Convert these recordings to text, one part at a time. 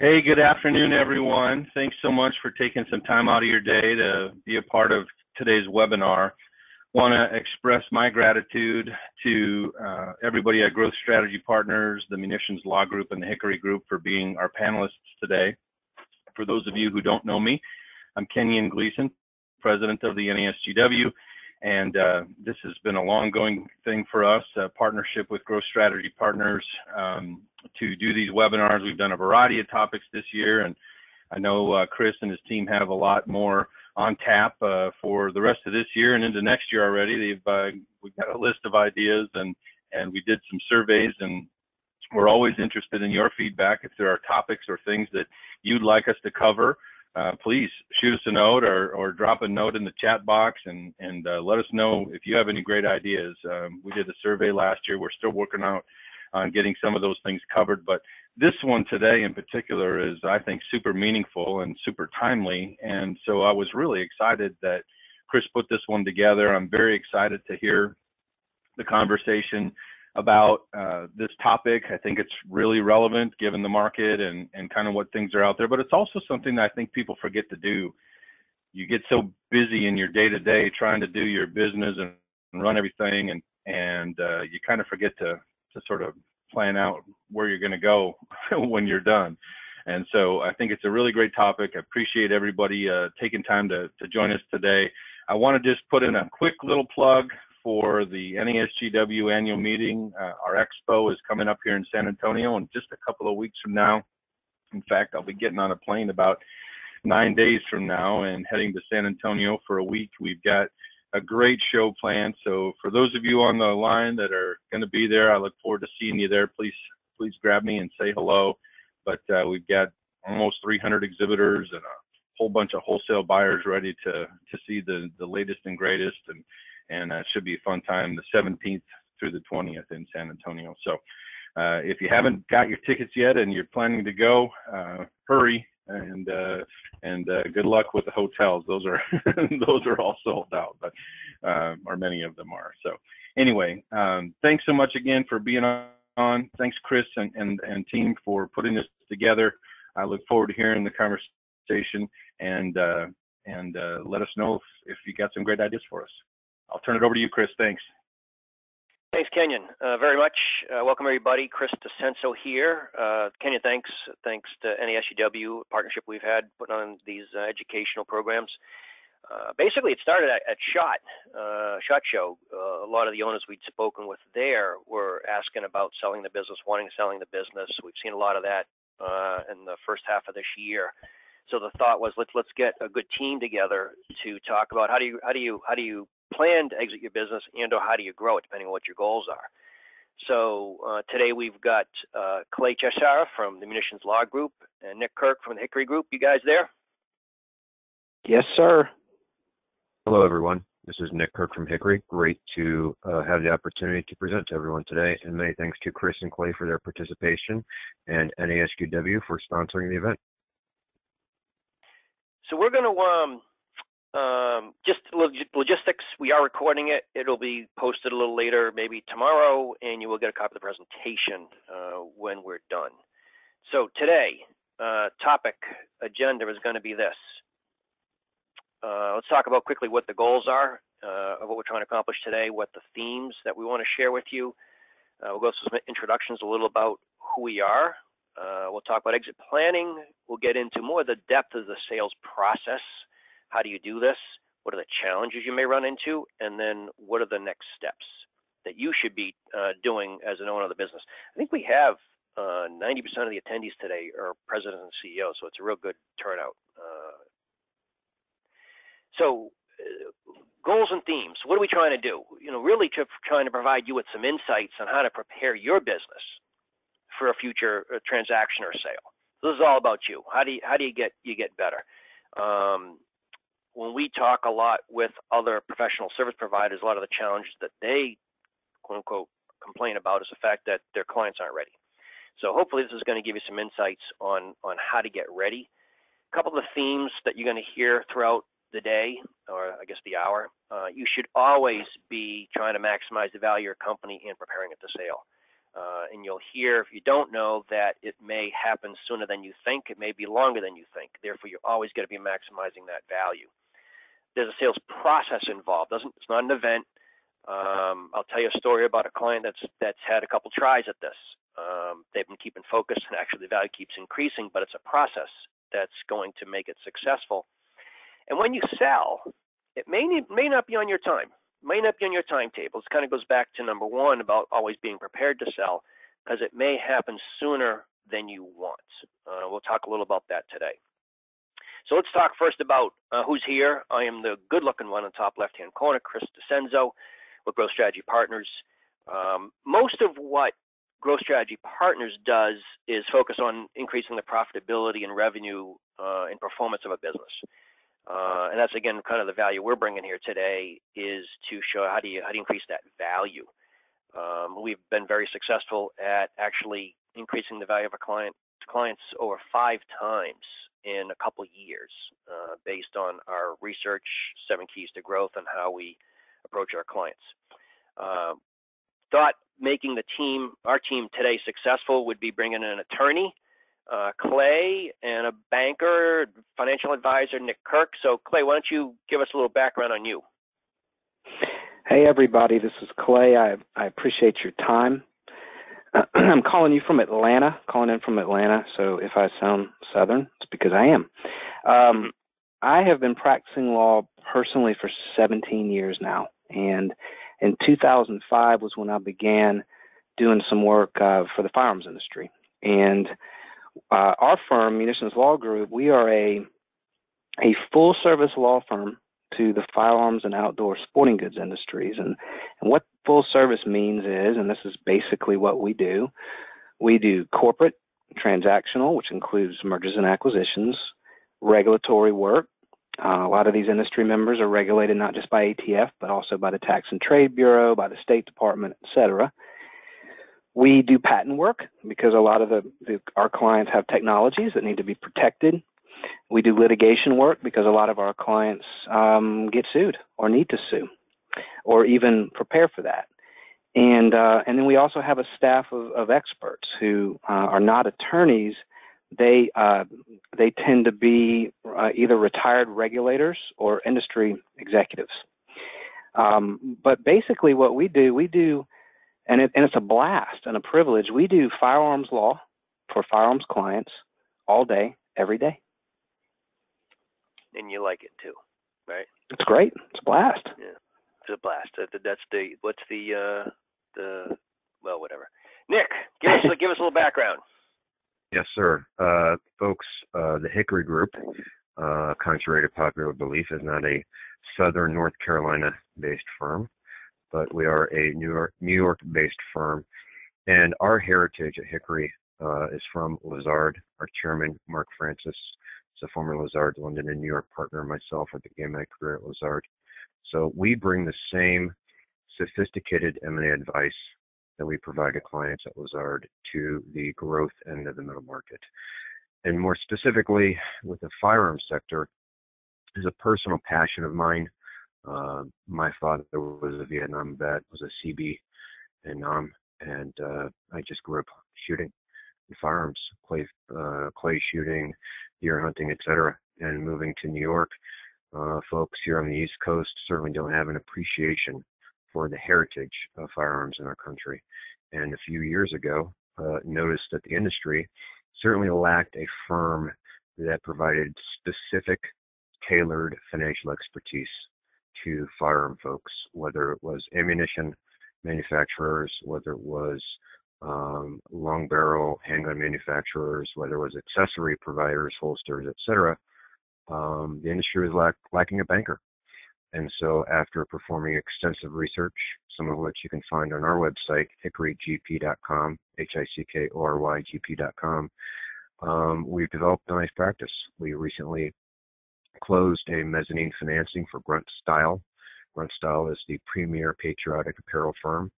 Hey, good afternoon, everyone. Thanks so much for taking some time out of your day to be a part of today's webinar. Want to express my gratitude to uh, everybody at Growth Strategy Partners, the Munitions Law Group, and the Hickory Group for being our panelists today. For those of you who don't know me, I'm Kenyon Gleason, president of the NASGW, and uh, this has been a long going thing for us, a partnership with Growth Strategy Partners um, to do these webinars. We've done a variety of topics this year, and I know uh, Chris and his team have a lot more on tap uh, for the rest of this year and into next year already. They've uh, we've got a list of ideas and and we did some surveys and we're always interested in your feedback. If there are topics or things that you'd like us to cover, uh, please shoot us a note or, or drop a note in the chat box and, and uh, let us know if you have any great ideas. Um, we did a survey last year. We're still working out on getting some of those things covered, but this one today in particular is, I think, super meaningful and super timely. And so I was really excited that Chris put this one together. I'm very excited to hear the conversation about uh, this topic. I think it's really relevant given the market and, and kind of what things are out there, but it's also something that I think people forget to do. You get so busy in your day to day trying to do your business and, run everything, and and uh, you kind of forget to to sort of plan out where you're going to go when you're done. And so I think it's a really great topic. I appreciate everybody uh, taking time to, to join us today. I want to just put in a quick little plug for the NASGW annual meeting. Uh, our expo is coming up here in San Antonio in just a couple of weeks from now. In fact, I'll be getting on a plane about nine days from now and heading to San Antonio for a week. We've got a great show planned. So for those of you on the line that are going to be there, I look forward to seeing you there. Please, please grab me and say hello. But uh, we've got almost 300 exhibitors and a whole bunch of wholesale buyers ready to to see the the latest and greatest, and and uh, should be a fun time. The 17th through the 20th in San Antonio. So. Uh, if you haven't got your tickets yet and you're planning to go, uh, hurry and uh, and uh, good luck with the hotels. Those are those are all sold out, but uh, or many of them are. So anyway, um, thanks so much again for being on. Thanks, Chris and, and and team for putting this together. I look forward to hearing the conversation and uh, and uh, let us know if, if you got some great ideas for us. I'll turn it over to you, Chris. Thanks. Thanks, Kenyon, uh, very much. Uh, welcome, everybody. Chris DiCenso here. Uh, Kenyon, thanks. Thanks to NASGW partnership we've had putting on these educational programs. Basically, it started at, SHOT, SHOT Show. a lot of the owners we'd spoken with there were asking about selling the business, wanting selling the business. We've seen a lot of that in the first half of this year. So the thought was let's let's get a good team together to talk about how do you how do you how do you how do you how do you plan to exit your business and or how do you grow it depending on what your goals are. So uh, today we've got uh, Clay Cheshire from the Munitions Law Group and Nick Kirk from the Hickory Group. You guys there? Yes, sir. Hello, everyone. This is Nick Kirk from Hickory. Great to uh, have the opportunity to present to everyone today, and many thanks to Chris and Clay for their participation and NASGW for sponsoring the event. So we're going to um, um, just log logistics, we are recording it. It'll be posted a little later, maybe tomorrow, and you will get a copy of the presentation uh, when we're done. So today, uh, topic agenda is going to be this. Uh, let's talk about quickly what the goals are uh, of what we're trying to accomplish today, what the themes that we want to share with you. Uh, we'll go through some introductions, a little about who we are. Uh, we'll talk about exit planning. We'll get into more the depth of the sales process how do you do this? What are the challenges you may run into? And then what are the next steps that you should be uh, doing as an owner of the business? I think we have 90% uh, of the attendees today are presidents and CEOs, so it's a real good turnout. Uh, so uh, goals and themes, what are we trying to do? You know, really trying to provide you with some insights on how to prepare your business for a future transaction or sale. So this is all about you. How do you, how do you get you get better? Um, when we talk a lot with other professional service providers, a lot of the challenges that they quote unquote complain about is the fact that their clients aren't ready. So hopefully this is going to give you some insights on on how to get ready. A couple of the themes that you're going to hear throughout the day, or I guess the hour, uh, you should always be trying to maximize the value of your company and preparing it to sale. Uh, and you'll hear, if you don't know, that it may happen sooner than you think. It may be longer than you think. Therefore, you're always going to be maximizing that value. There's a sales process involved. Doesn't it's not an event. Um, I'll tell you a story about a client that's that's had a couple tries at this. Um, they've been keeping focus, and actually the value keeps increasing. But it's a process that's going to make it successful. And when you sell, it may need, may not be on your time may not be on your timetable. It kind of goes back to number one about always being prepared to sell because it may happen sooner than you want. Uh, we'll talk a little about that today. So let's talk first about uh, who's here. I am the good looking one on the top left hand corner, Chris DiCenso with Growth Strategy Partners. Um, most of what Growth Strategy Partners does is focus on increasing the profitability and revenue uh, and performance of a business. Uh, and that's again kind of the value we're bringing here today is to show how do you how do you increase that value. Um, we've been very successful at actually increasing the value of our client clients over five times in a couple years, uh, based on our research, seven keys to growth, and how we approach our clients. Uh, thought making the team, our team today successful would be bringing in an attorney uh, Clay and a banker, financial advisor, Nick Kirk. So, Clay, why don't you give us a little background on you? Hey, everybody. This is Clay. I, I appreciate your time. I'm calling you from Atlanta, calling in from Atlanta. So, if I sound Southern, it's because I am. Um, I have been practicing law personally for 17 years now. And in 2005 was when I began doing some work uh, for the firearms industry. And uh, our firm, Munitions Law Group, we are a a full service law firm to the firearms and outdoor sporting goods industries. And, and what full service means is, and this is basically what we do, we do corporate, transactional, which includes mergers and acquisitions, regulatory work. Uh, a lot of these industry members are regulated not just by ATF, but also by the Tax and Trade Bureau, by the State Department, et cetera. We do patent work because a lot of the, the, our clients have technologies that need to be protected. We do litigation work because a lot of our clients um, get sued or need to sue, or even prepare for that. And uh, and then we also have a staff of, of experts who uh, are not attorneys. They uh, they tend to be uh, either retired regulators or industry executives. Um, but basically, what we do, we do and, it, and it's a blast and a privilege. We do firearms law for firearms clients all day, every day. And you like it too, right? It's great. It's a blast. Yeah, it's a blast. That's the what's the uh, the well, whatever. Nick, give us give us a little background. Yes, sir. Uh, folks, uh, the Hickory Group, uh, contrary to popular belief, is not a Southern North Carolina-based firm but we are a New York New York based firm, and our heritage at Hickory uh, is from Lazard. Our chairman Mark Francis is a former Lazard London and New York partner. Myself, I began my career at Lazard, so we bring the same sophisticated M&A advice that we provide to clients at Lazard to the growth end of the middle market. And more specifically, with the firearm sector, is a personal passion of mine. Uh, my father was a Vietnam vet, was a Seabee in Nam, and uh, I just grew up shooting firearms, clay, uh, clay shooting, deer hunting, etc. And moving to New York, uh, folks here on the East Coast certainly don't have an appreciation for the heritage of firearms in our country. And a few years ago, uh, noticed that the industry certainly lacked a firm that provided specific, tailored financial expertise to firearm folks, whether it was ammunition manufacturers, whether it was um, long barrel handgun manufacturers, whether it was accessory providers, holsters, etc. Um, the industry was lack, lacking a banker. And so, after performing extensive research, some of which you can find on our website, hickorygp.com, H-I-C-K-O-R-Y-G-P.com, um, we've developed a nice practice. We recently closed a mezzanine financing for Grunt Style. Grunt Style is the premier patriotic apparel firm.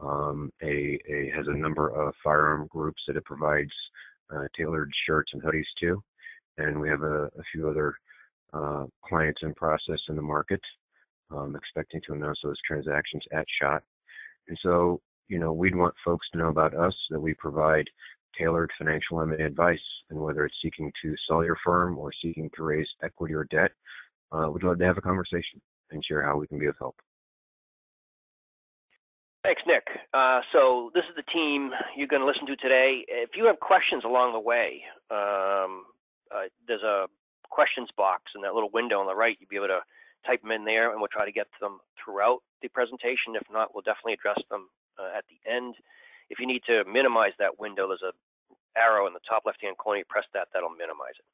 Um, a, a, has a number of firearm groups that it provides uh, tailored shirts and hoodies to, and we have a, a few other uh, clients in process in the market. Um, expecting to announce those transactions at SHOT. And so, you know, we'd want folks to know about us that we provide tailored financial M&A advice, and whether it's seeking to sell your firm or seeking to raise equity or debt, uh, we'd love to have a conversation and share how we can be of help. Thanks, Nick. Uh, so this is the team you're going to listen to today. If you have questions along the way, um, uh, there's a questions box in that little window on the right. You'll be able to type them in there, and we'll try to get to them throughout the presentation. If not, we'll definitely address them uh, at the end. If you need to minimize that window, there's a arrow in the top left-hand corner. You press that, that'll minimize it.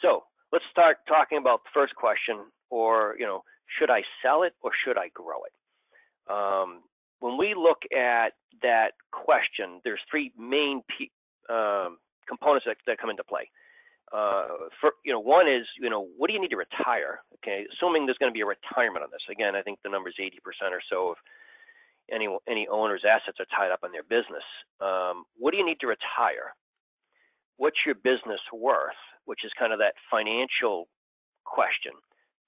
So let's start talking about the first question, or you know, should I sell it or should I grow it? Um, when we look at that question, there's three main um, components that, that come into play. Uh, for you know, one is you know, what do you need to retire? Okay, assuming there's going to be a retirement on this. Again, I think the number is 80% or so of any any owner's assets are tied up in their business. Um, what do you need to retire? What's your business worth? Which is kind of that financial question.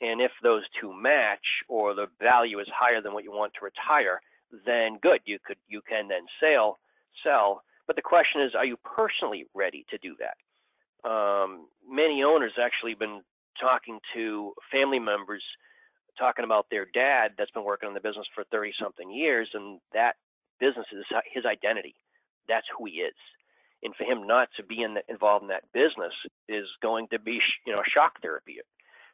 And if those two match, or the value is higher than what you want to retire, then good. You could you can then sell sell. But the question is, are you personally ready to do that? Um, many owners actually been talking to family members talking about their dad that's been working in the business for 30 something years and that business is his identity that's who he is and for him not to be in the, involved in that business is going to be you know shock therapy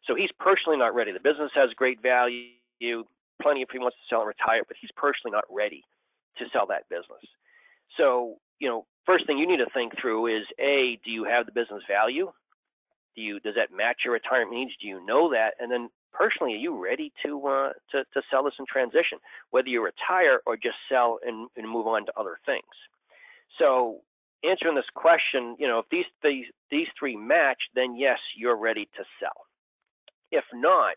so he's personally not ready the business has great value plenty if he wants to sell and retire but he's personally not ready to sell that business so you know first thing you need to think through is a do you have the business value do you does that match your retirement needs do you know that and then personally, are you ready to uh, to, to sell this and transition, whether you retire or just sell and, and move on to other things? So answering this question, you know, if these these these three match, then yes, you're ready to sell. If not,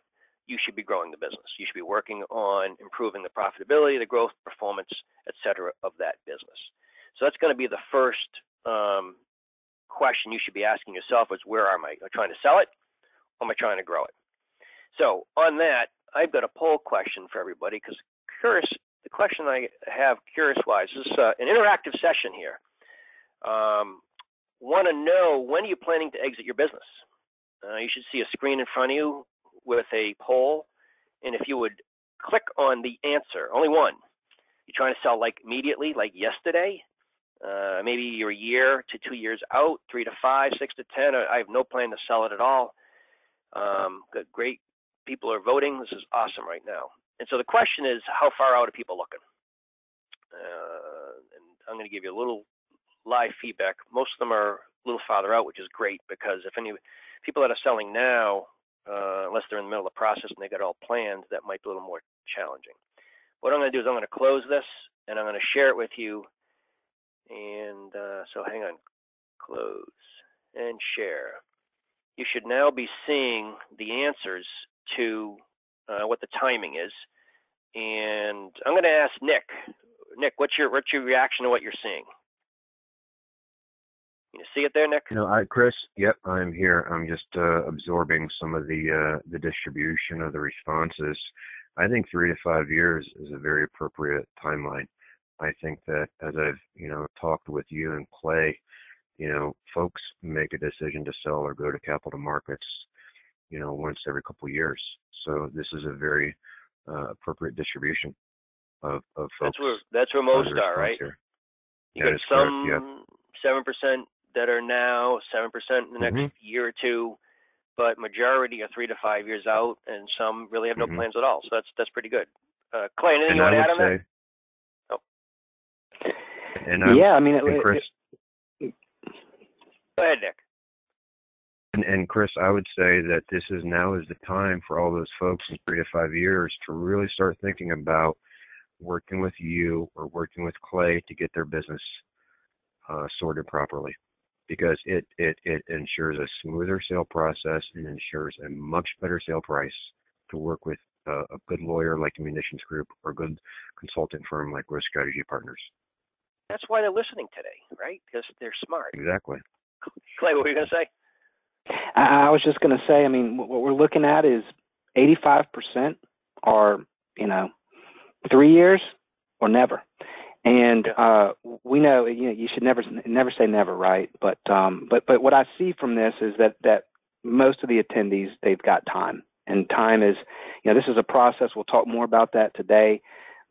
you should be growing the business. You should be working on improving the profitability, the growth, performance, et cetera, of that business. So that's going to be the first um, question you should be asking yourself: is where am I? Am I trying to sell it? Or am I trying to grow it? So on that, I've got a poll question for everybody because curious, the question I have curious-wise is uh, an interactive session here. Um, Want to know when are you planning to exit your business? Uh, you should see a screen in front of you with a poll, and if you would click on the answer, only one. You're trying to sell like immediately, like yesterday. Uh, maybe you're a year to two years out, three to five, six to ten. I have no plan to sell it at all. Um, great people are voting. This is awesome right now. And so the question is, how far out are people looking? Uh, and I'm going to give you a little live feedback. Most of them are a little farther out, which is great because if any people that are selling now, uh, unless they're in the middle of the process and they got all planned, that might be a little more challenging. What I'm going to do is I'm going to close this and I'm going to share it with you. And uh, so hang on, close and share. You should now be seeing the answers to uh, what the timing is. And I'm going to ask Nick. Nick, what's your what's your reaction to what you're seeing? You see it there, Nick? You know, I, Chris. Yep, I'm here. I'm just uh, absorbing some of the uh, the distribution of the responses. I think three to five years is a very appropriate timeline. I think that as I've you know talked with you and Clay, you know, folks make a decision to sell or go to capital markets you know, once every couple of years. So this is a very uh, appropriate distribution of, of folks. That's where that's where most are, right? Here. You got some seven percent that are now, seven percent in the next mm-hmm. year or two, but majority are three to five years out, and some really have no mm-hmm. plans at all. So that's that's pretty good. Uh, Clay, anything and you want to add on say, that? Oh. And I'm, yeah, I mean, it, Chris. It, go ahead, Nick. And, and Chris, I would say that this is now is the time for all those folks in three to five years to really start thinking about working with you or working with Clay to get their business uh, sorted properly, because it, it it ensures a smoother sale process and ensures a much better sale price to work with a, a good lawyer like the Munitions Group or a good consulting firm like Growth Strategy Partners. That's why they're listening today, right? Because they're smart. Exactly. Clay, what were you going to say? I, I was just going to say, I mean, what we're looking at is 85% are, you know, three years or never. And uh, we know you know you should never never say never, right? But um, but but what I see from this is that that most of the attendees they've got time, and time is you know this is a process. We'll talk more about that today,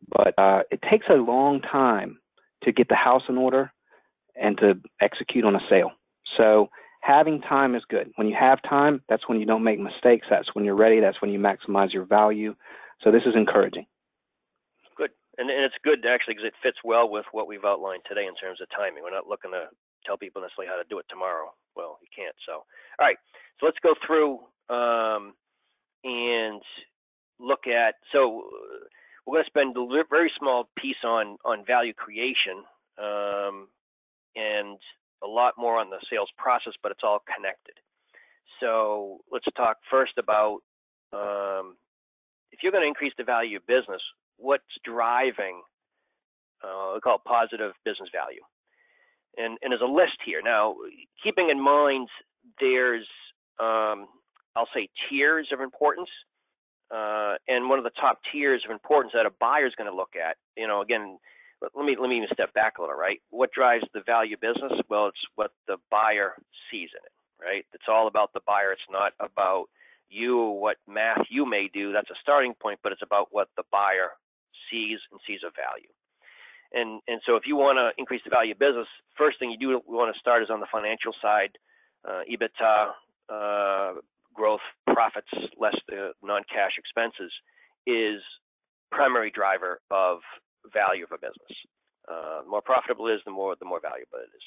but uh, it takes a long time to get the house in order and to execute on a sale. So having time is good. When you have time, that's when you don't make mistakes. That's when you're ready. That's when you maximize your value. So this is encouraging. And, and it's good actually because it fits well with what we've outlined today in terms of timing. We're not looking to tell people necessarily how to do it tomorrow. Well, you can't. So, all right. So let's go through um, and look at. So we're going to spend a very small piece on on value creation. Um, and a lot more on the sales process, but it's all connected. So let's talk first about um, if you're going to increase the value of business, what's driving, uh, call it positive business value. And, and there's a list here. Now, keeping in mind there's, um, I'll say, tiers of importance. Uh, and one of the top tiers of importance that a buyer is going to look at, you know, again, let me let me even step back a little, right? What drives the value business? Well, it's what the buyer sees in it, right? It's all about the buyer. It's not about you what math you may do. That's a starting point, but it's about what the buyer sees and sees of value. And and so if you want to increase the value of business, first thing you do want to start is on the financial side, uh, EBITDA, uh, growth, profits less the non-cash expenses is primary driver of value of a business. Uh, the more profitable it is, the more the more valuable it is.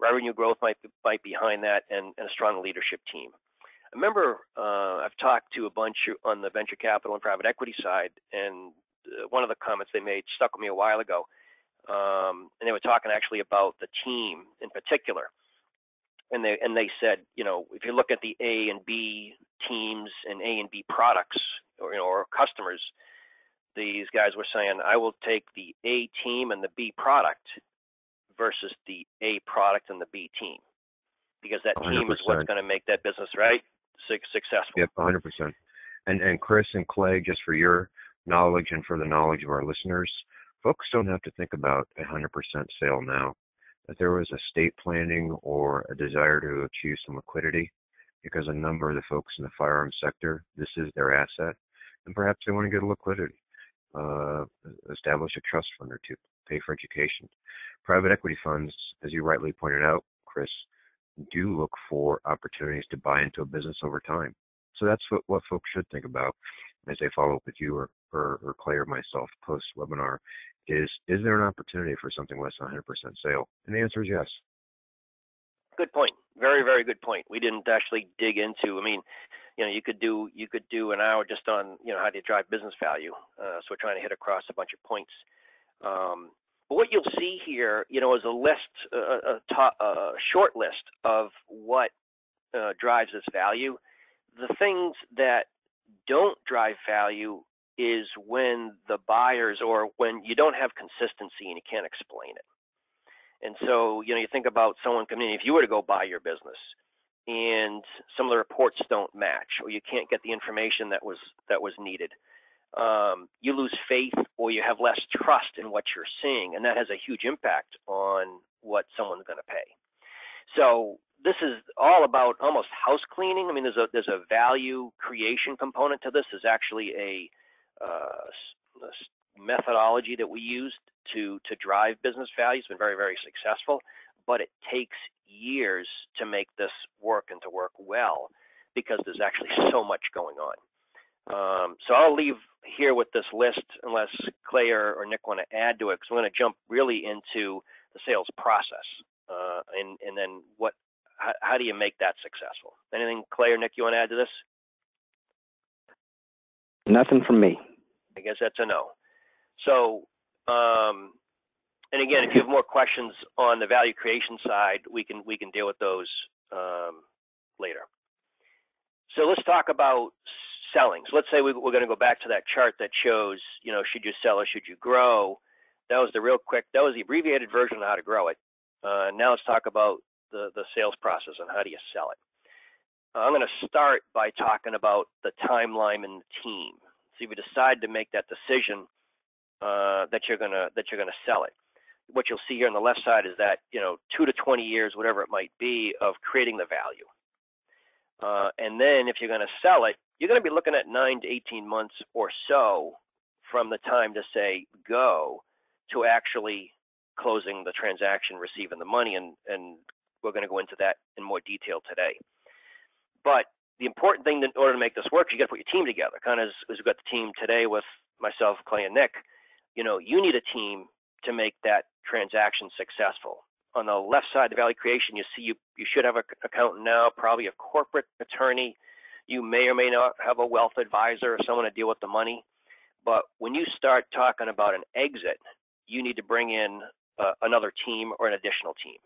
Revenue growth might be, might behind that, and, and a strong leadership team. I remember uh, I've talked to a bunch on the venture capital and private equity side, and one of the comments they made stuck with me a while ago. Um, and they were talking actually about the team in particular. And they and they said, you know, if you look at the A and B teams and A and B products, or you know, or customers, these guys were saying, I will take the A team and the B product versus the A product and the B team because that team 100%. is what's going to make that business right successful. Yep, 100%. And and Chris and Clay, just for your knowledge and for the knowledge of our listeners, folks don't have to think about a 100% sale now. If there was estate planning or a desire to achieve some liquidity, because a number of the folks in the firearm sector, this is their asset, and perhaps they want to get a liquidity uh, establish a trust fund or two, pay for education. Private equity funds, as you rightly pointed out, Chris, do look for opportunities to buy into a business over time. So that's what, what folks should think about as they follow up with you or, or, or Clay or myself post webinar is is there an opportunity for something less than 100% sale? And the answer is yes. Good point. Very, very good point. We didn't actually dig into, I mean, you know, you could do you could do an hour just on you know how do you drive business value. Uh, so we're trying to hit across a bunch of points. Um, but what you'll see here, you know, is a list, a, a, top, short list of what uh, drives this value. The things that don't drive value is when the buyers or when you don't have consistency and you can't explain it. And so, you know, you think about someone coming in, if you were to go buy your business, and some of the reports don't match or you can't get the information that was that was needed um, you lose faith or you have less trust in what you're seeing and that has a huge impact on what someone's going to pay. So this is all about almost house cleaning. I mean there's a there's a value creation component to this. There's actually a, a methodology that we used to to drive business value it's been very very successful but it takes years to make this work and to work well because there's actually so much going on. Um, so I'll leave here with this list unless Clay or, or Nick want to add to it because we're going to jump really into the sales process uh, and, and then what how, how do you make that successful? Anything Clay or Nick you want to add to this? Nothing from me. I guess that's a no. So um, and again, if you have more questions on the value creation side, we can we can deal with those um, later. So let's talk about selling. So let's say we, are going to go back to that chart that shows, you know, should you sell or should you grow? That was the real quick. That was the abbreviated version of how to grow it. Uh, now let's talk about the the sales process and how do you sell it. I'm going to start by talking about the timeline and the team. So if you decide to make that decision uh, that you're gonna that you're gonna sell it. what you'll see here on the left side is that you know two to 20 years, whatever it might be, of creating the value. Uh, and then if you're going to sell it, you're going to be looking at nine to 18 months or so from the time to say go to actually closing the transaction, receiving the money, and and we're going to go into that in more detail today. But the important thing in order to make this work, you got to put your team together. Kind of as, as we've got the team today with myself, Clay, and Nick. You know, you need a team to make that transaction successful. On the left side, the value creation, you see you, you should have an accountant now, probably a corporate attorney. You may or may not have a wealth advisor or someone to deal with the money. But when you start talking about an exit, you need to bring in uh, another team or an additional team.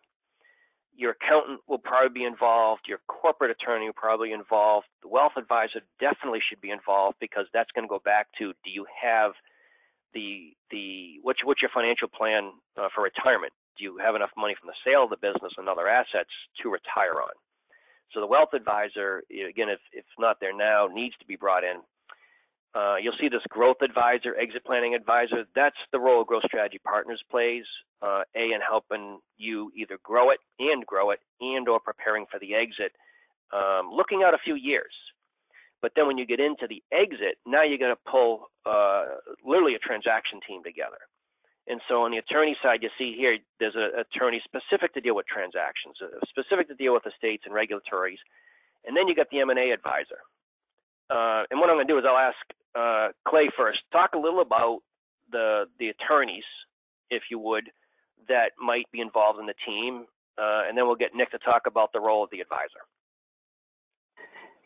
Your accountant will probably be involved. Your corporate attorney will probably be involved. The wealth advisor definitely should be involved because that's going to go back to do you have the the what's what's your financial plan uh, for retirement? Do you have enough money from the sale of the business and other assets to retire on? So the wealth advisor, again, if if not there now, needs to be brought in. Uh, you'll see this growth advisor, exit planning advisor. That's the role Growth Strategy Partners plays. Uh, a in helping you either grow it and grow it, and or preparing for the exit, um, looking out a few years. But then when you get into the exit, now you're going to pull uh, literally a transaction team together. And so on the attorney side, you see here, there's an attorney specific to deal with transactions, uh, specific to deal with estates and regulatories. And then you got the M&A advisor. Uh, and what I'm going to do is I'll ask uh, Clay first, talk a little about the the attorneys, if you would, that might be involved in the team, uh, and then we'll get Nick to talk about the role of the advisor.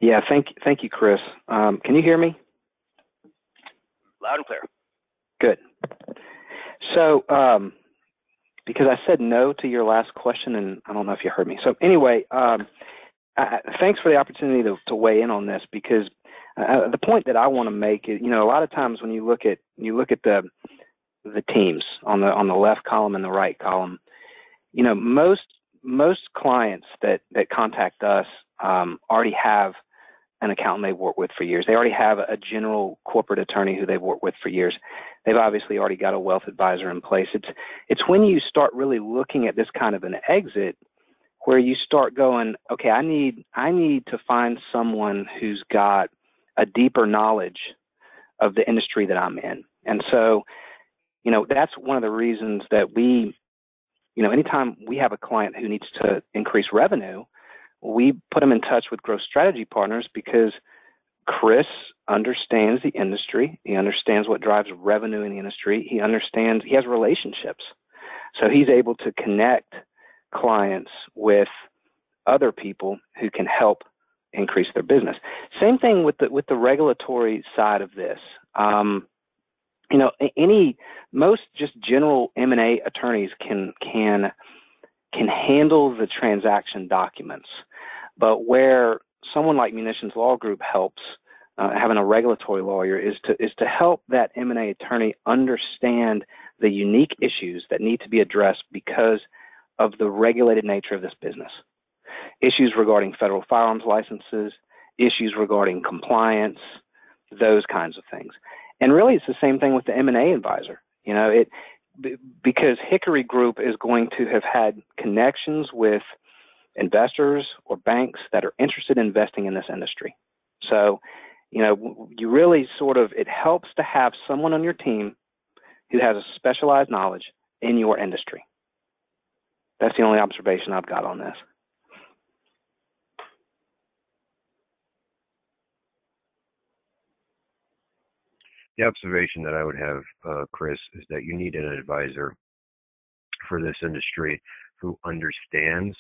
Yeah, thank thank you, Chris. Um, can you hear me? Loud and clear. Good. So, um, because I said no to your last question, and I don't know if you heard me. So anyway, um, I, thanks for the opportunity to, to weigh in on this because uh, the point that I want to make is, you know, a lot of times when you look at you look at the the teams on the on the left column and the right column, you know, most most clients that that contact us um, already have an accountant they've worked with for years. They already have a general corporate attorney who they've worked with for years. They've obviously already got a wealth advisor in place. It's it's when you start really looking at this kind of an exit where you start going, okay, I need I need to find someone who's got a deeper knowledge of the industry that I'm in. And so, you know, that's one of the reasons that we, you know, anytime we have a client who needs to increase revenue, we put them in touch with growth strategy partners because Chris understands the industry. He understands what drives revenue in the industry. He understands, he has relationships. So he's able to connect clients with other people who can help increase their business. Same thing with the with the regulatory side of this. Um, you know, any most just general M and A attorneys can can can handle the transaction documents, but where someone like Munitions Law Group helps, uh, having a regulatory lawyer is to is to help that M and A attorney understand the unique issues that need to be addressed because of the regulated nature of this business issues regarding federal firearms licenses, issues regarding compliance, those kinds of things. And really, it's the same thing with the M&A advisor. You know, it because Hickory Group is going to have had connections with investors or banks that are interested in investing in this industry. So, you know, you really sort of it helps to have someone on your team who has a specialized knowledge in your industry. That's the only observation I've got on this. The observation that I would have, uh, Chris, is that you need an advisor for this industry who understands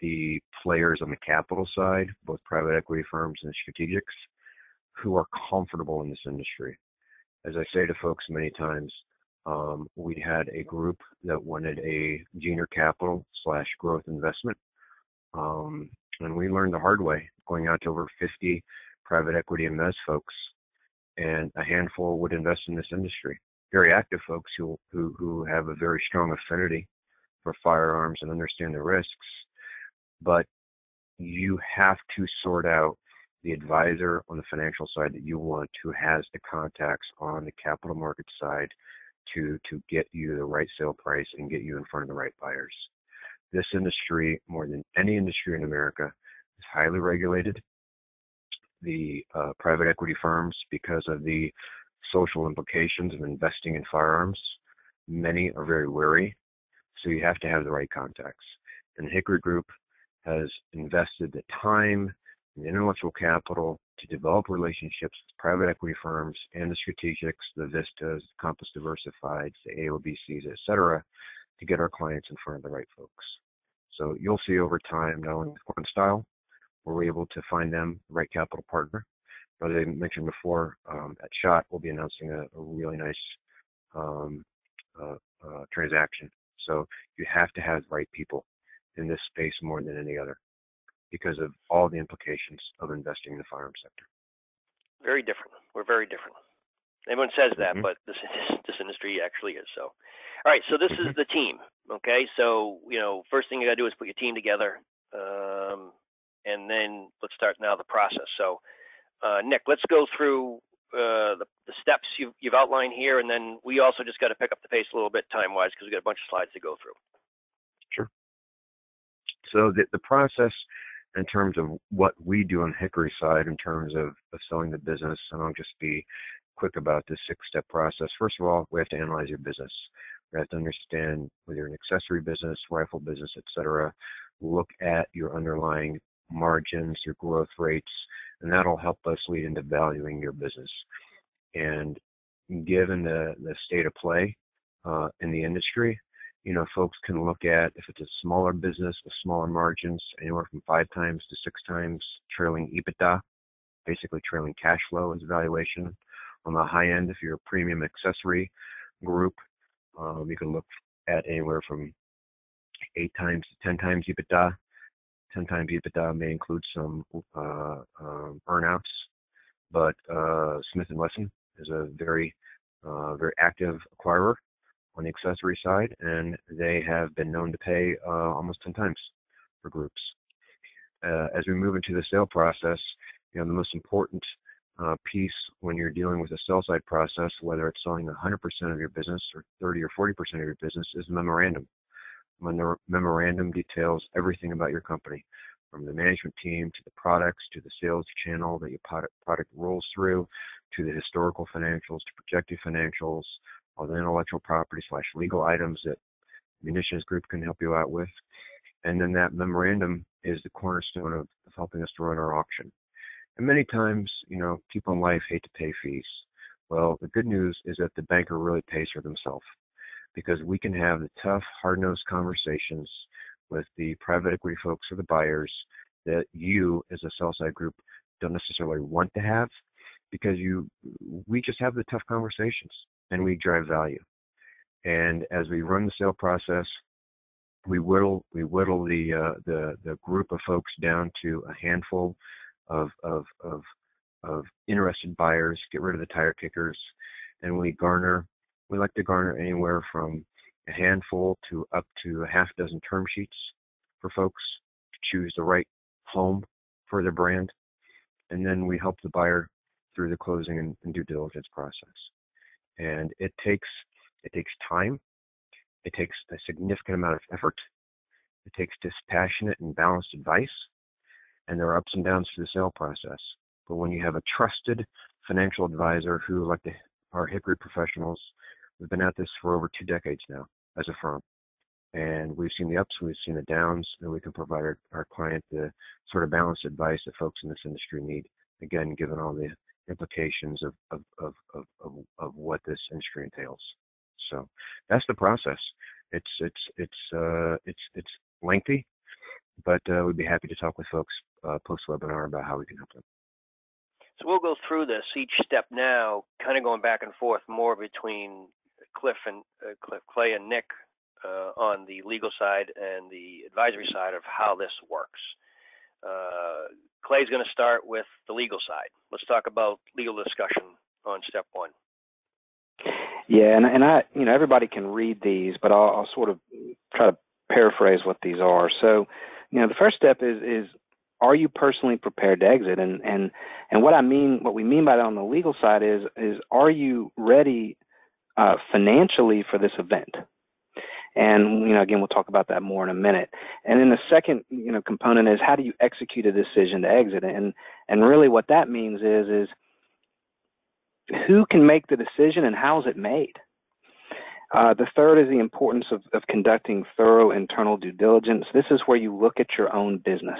the players on the capital side, both private equity firms and strategics, who are comfortable in this industry. As I say to folks many times, um, we had a group that wanted a junior capital slash growth investment. Um, and we learned the hard way going out to over 50 private equity and mezz folks and a handful would invest in this industry. Very active folks who who who have a very strong affinity for firearms and understand the risks, but you have to sort out the advisor on the financial side that you want who has the contacts on the capital market side to to get you the right sale price and get you in front of the right buyers. This industry, more than any industry in America, is highly regulated. The uh, private equity firms, because of the social implications of investing in firearms, many are very wary. So you have to have the right contacts. And Hickory Group has invested the time and intellectual capital to develop relationships with private equity firms and the strategics, the Vistas, Compass Diversified, the AOBCs, et cetera, to get our clients in front of the right folks. So you'll see over time, not only with Style, where we're able to find them the right capital partner, but as I mentioned before, um, at Shot, we'll be announcing a, a really nice um, uh, uh, transaction. So you have to have the right people in this space more than any other because of all the implications of investing in the firearm sector. Very different. We're very different. Everyone says that, Mhm. but this this industry actually is so. All right, so this is the team. Okay, so you know, first thing you got to do is put your team together, um, and then let's start now the process. So, uh, Nick, let's go through uh, the, the steps you've, you've outlined here, and then we also just got to pick up the pace a little bit time-wise because we got a bunch of slides to go through. Sure. So the, the process in terms of what we do on Hickory side in terms of, of selling the business, and I'll just be quick about this six-step process. First of all, we have to analyze your business. We have to understand whether you're an accessory business, rifle business, etc. Look at your underlying margins, your growth rates, and that'll help us lead into valuing your business. And given the, the state of play uh, in the industry, you know, folks can look at if it's a smaller business with smaller margins, anywhere from five times to six times trailing EBITDA, basically trailing cash flow as valuation. On the high end, if you're a premium accessory group, um, you can look at anywhere from eight times to 10 times EBITDA. 10 times EBITDA may include some uh, um, earnouts, but uh, Smith & Wesson is a very, uh, very active acquirer on the accessory side, and they have been known to pay almost 10 times for groups. As we move into the sale process, you know, the most important piece when you're dealing with a sell side process, whether it's selling 100% of your business or 30 or 40% of your business, is a memorandum. Memorandum details everything about your company, from the management team to the products to the sales channel that your product, product rolls through, to the historical financials, to projected financials, all the intellectual property slash legal items that Munitions Group can help you out with. And then that memorandum is the cornerstone of, of helping us to run our auction. And many times, you know, people in life hate to pay fees. Well, the good news is that the banker really pays for themselves because we can have the tough, hard-nosed conversations with the private equity folks or the buyers that you as a sell side group don't necessarily want to have because you we just have the tough conversations and we drive value. And as we run the sale process, we whittle we whittle the uh, the the group of folks down to a handful of of of of interested buyers. Get rid of the tire kickers, and we garner. We like to garner anywhere from a handful to up to a half dozen term sheets for folks to choose the right home for their brand, and then we help the buyer through the closing and, and due diligence process. And it takes it takes time it takes a significant amount of effort it takes dispassionate and balanced advice and there are ups and downs to the sale process. But when you have a trusted financial advisor who like the, our hickory professionals we've been at this for over two decades now as a firm and we've seen the ups we've seen the downs and we can provide our, our client the sort of balanced advice that folks in this industry need again given all the implications of, of, of, of, of, of what this industry entails. So that's the process. It's it's it's uh, it's it's lengthy, but uh, we'd be happy to talk with folks uh, post webinar about how we can help them. So we'll go through this each step now, kind of going back and forth more between Cliff and uh, Cliff, Clay and Nick uh, on the legal side and the advisory side of how this works. Uh, Clay's going to start with the legal side. Let's talk about legal discussion on step one. Yeah, and and I, you know, everybody can read these, but I'll, I'll sort of try to paraphrase what these are. So, you know, the first step is is are you personally prepared to exit? And and and what I mean, what we mean by that on the legal side is is are you ready uh, financially for this event. And you know, again, we'll talk about that more in a minute. And then the second, you know, component is how do you execute a decision to exit? And and really, what that means is is who can make the decision and how is it made? Uh, the third is the importance of, of conducting thorough internal due diligence. This is where you look at your own business,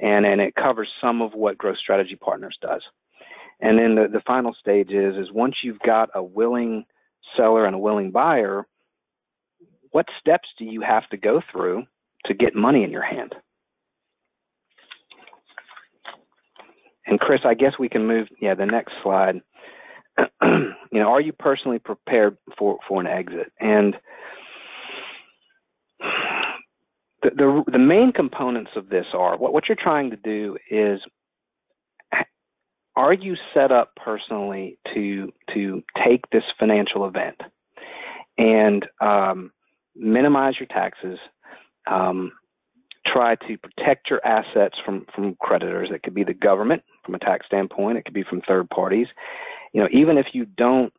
and and it covers some of what Growth Strategy Partners does. And then the, the final stage is is once you've got a willing seller and a willing buyer, what steps do you have to go through to get money in your hand? And Chris, I guess we can move. Yeah, the next slide. you know, are you personally prepared for for an exit? And the, the the main components of this are what what you're trying to do is are you set up personally to to take this financial event and um, minimize your taxes, um, try to protect your assets from from creditors. It could be the government from a tax standpoint. It could be from third parties. You know, even if you don't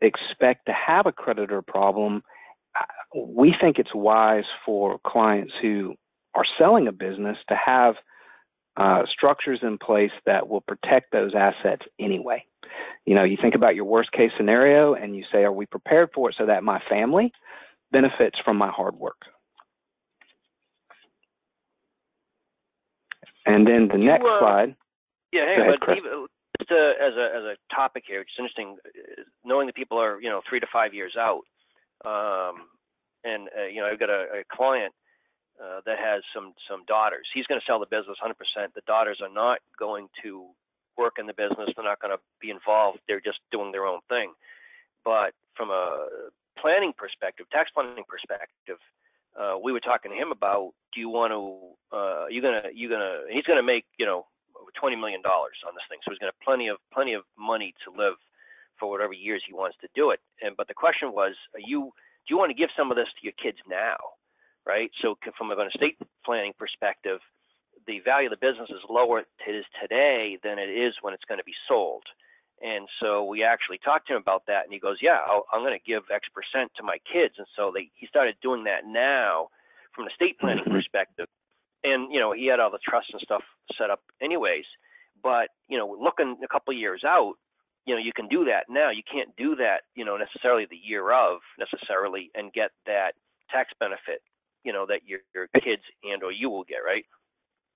expect to have a creditor problem, we think it's wise for clients who are selling a business to have uh, structures in place that will protect those assets anyway. You know, you think about your worst case scenario and you say, are we prepared for it so that my family benefits from my hard work? And then the next uh, slide. Yeah, hey, ahead, but even, just uh, as a as a topic here, it's interesting knowing that people are you know three to five years out. Um, and uh, you know, I've got a, a client uh, that has some some daughters. He's going to sell the business 100%. The daughters are not going to work in the business. They're not going to be involved. They're just doing their own thing. But from a planning perspective, tax planning perspective, uh, we were talking to him about, do you want to, uh, you gonna, you gonna, he's gonna make, you know, twenty million dollars on this thing, so he's gonna plenty of plenty of money to live for whatever years he wants to do it. And but the question was, are you, do you want to give some of this to your kids now, right? So from an estate planning perspective, the value of the business is lower it is today than it is when it's going to be sold. And so we actually talked to him about that, and he goes, "Yeah, i am going to give X percent to my kids." And so they, he started doing that now from an estate planning Mhm. perspective. And you know, he had all the trusts and stuff set up anyways. But you know, looking a couple of years out, you know, you can do that now. You can't do that, you know, necessarily the year of necessarily and get that tax benefit, you know, that your, your kids and or you will get, right?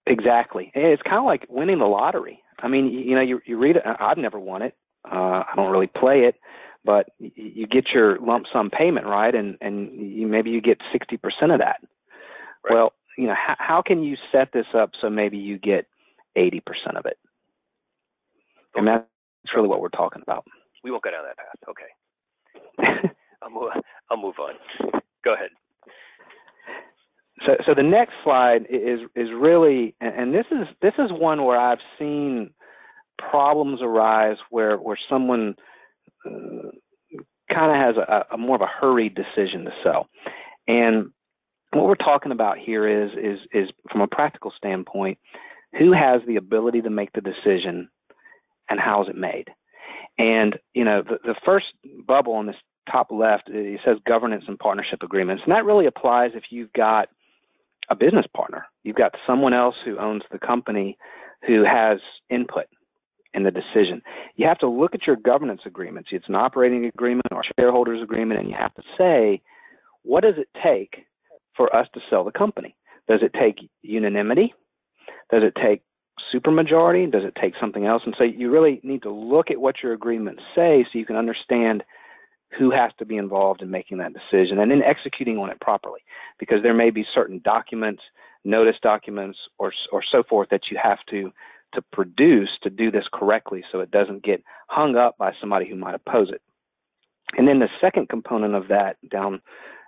Exactly. It's kind of like winning the lottery. I mean, you, you know, you you read it. I've never won it. Uh, I don't really play it, but you, you get your lump sum payment, right? And and you, maybe you get sixty percent of that. Right. Well, you know, how, how can you set this up so maybe you get eighty percent of it? And that's really what we're talking about. We won't go down that path. Okay. I'll move I'll move on. Go ahead. So, so the next slide is is really, and this is this is one where I've seen problems arise where where someone uh, kind of has a, a more of a hurried decision to sell, and what we're talking about here is is is from a practical standpoint, who has the ability to make the decision, and how is it made, and you know the, the first bubble on this top left it says governance and partnership agreements, and that really applies if you've got a business partner. You've got someone else who owns the company who has input in the decision. You have to look at your governance agreements. It's an operating agreement or shareholders agreement, and you have to say, what does it take for us to sell the company? Does it take unanimity? Does it take supermajority? Does it take something else? And so you really need to look at what your agreements say so you can understand who has to be involved in making that decision and then executing on it properly because there may be certain documents notice documents or or so forth that you have to to produce to do this correctly so it doesn't get hung up by somebody who might oppose it. And then the second component of that down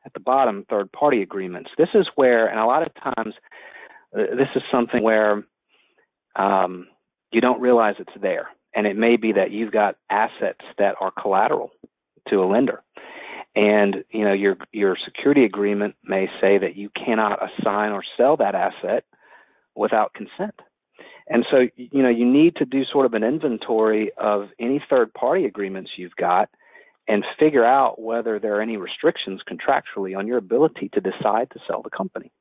at the bottom third party agreements. This is where and a lot of times uh, this is something where um, you don't realize it's there. And it may be that you've got assets that are collateral to a lender. And you know your your security agreement may say that you cannot assign or sell that asset without consent. And so you know you need to do sort of an inventory of any third party agreements you've got and figure out whether there are any restrictions contractually on your ability to decide to sell the company.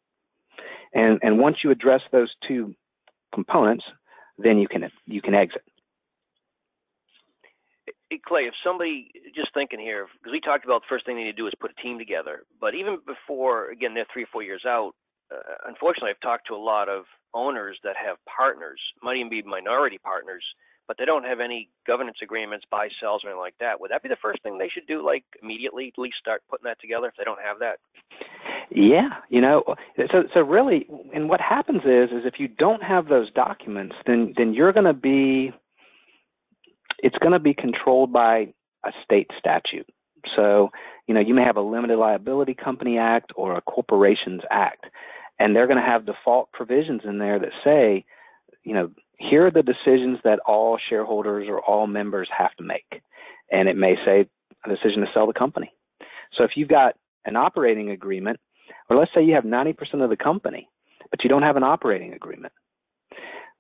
And, and once you address those two components, then you can you can exit. Hey, Clay, if somebody just thinking here, because we talked about the first thing they need to do is put a team together, but even before, again, they're three or four years out. Uh, unfortunately, I've talked to a lot of owners that have partners, might even be minority partners, but they don't have any governance agreements, buy, sells, or anything like that. Would that be the first thing they should do, like immediately, at least start putting that together if they don't have that? Yeah, you know, so so really, and what happens is, is if you don't have those documents, then then you're going to be, it's going to be controlled by a state statute. So, you know, you may have a limited liability company act or a corporations act, and they're going to have default provisions in there that say, you know, here are the decisions that all shareholders or all members have to make. And it may say a decision to sell the company. So if you've got an operating agreement, or let's say you have 90% of the company, but you don't have an operating agreement.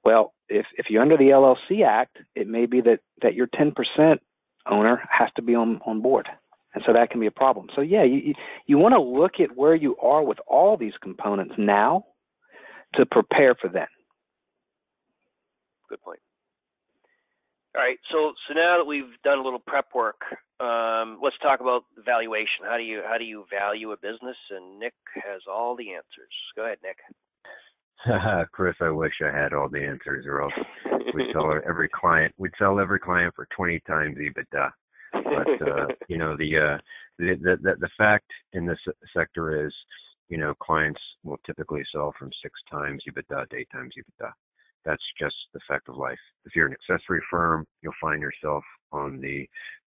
Well, if, if you're under the LLC Act, it may be that, that your 10% owner has to be on, on board. And so that can be a problem. So yeah, you, you, want to look at where you are with all these components now to prepare for then. Good point. All right, so so now that we've done a little prep work, um, let's talk about valuation. How do you how do you value a business? And Nick has all the answers. Go ahead, Nick. Chris, I wish I had all the answers, or else we'd sell every client. We'd sell every client for 20 times EBITDA. But uh, you know the, uh, the the the fact in this sector is, you know, clients will typically sell from six times EBITDA to eight times EBITDA that's just the fact of life. If you're an accessory firm, you'll find yourself on the